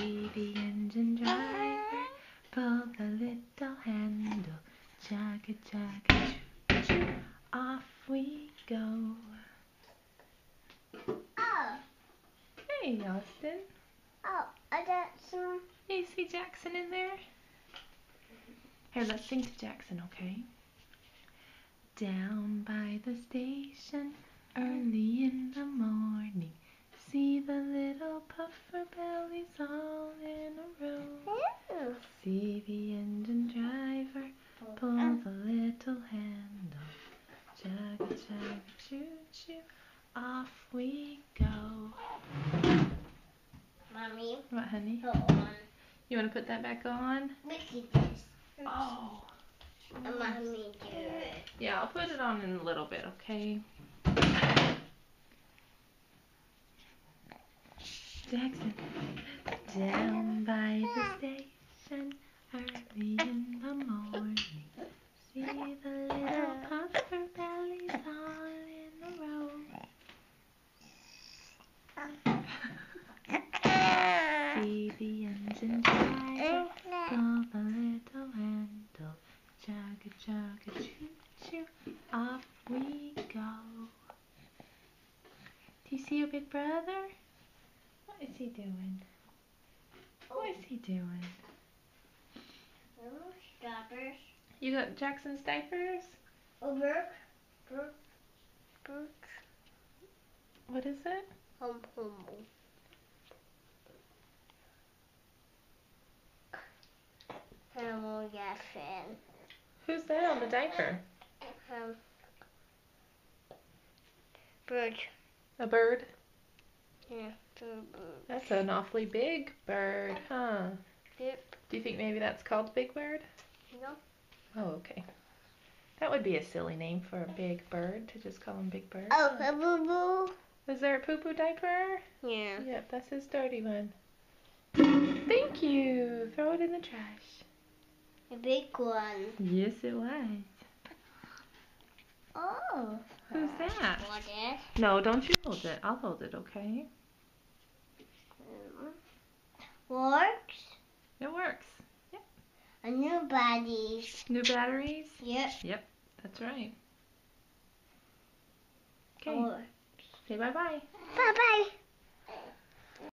See the engine driver pull the little handle. Chugga chugga choo choo. Off we go. Oh, Hey, Austin. oh, I got some. You see Jackson in there? Here, let's sing to Jackson, okay? Down by the station, early in the morning, see the little puffer bellies See the engine driver pull ah. the little handle. Chugga chugga choo choo, off we go. Mommy, What, honey? You want to put that back on? Look at this. Oh. Mommy, do it. Yeah, I'll put it on in a little bit, okay? Jackson. Down by the ah. station, early in the morning. See the little puffer bellies all in a row. See the engine driver pull the little handle. Chugga chugga choo choo, off we go. Do you see your big brother? What is he doing? What is he doing? Little stoppers. You got Jackson's diapers? Oh, Over. Brook. Brook. What is it? Hum hum. Who's that on the diaper? Um. Bird. A bird? Yeah. Bird. That's an awfully big bird, huh? Yep. Do you think maybe that's called Big Bird? No. Oh, okay. That would be a silly name for a big bird to just call him Big Bird. Oh, boo boo. Is there a poo poo diaper? Yeah. Yep, that's his dirty one. Thank you. Throw it in the trash. A big one. Yes, it was. Oh. Who's that? No, don't you hold it. I'll hold it, okay? Mm. Works. It works. A new body. New batteries? Yep. Yep, that's right. Okay. Say bye bye. Bye bye.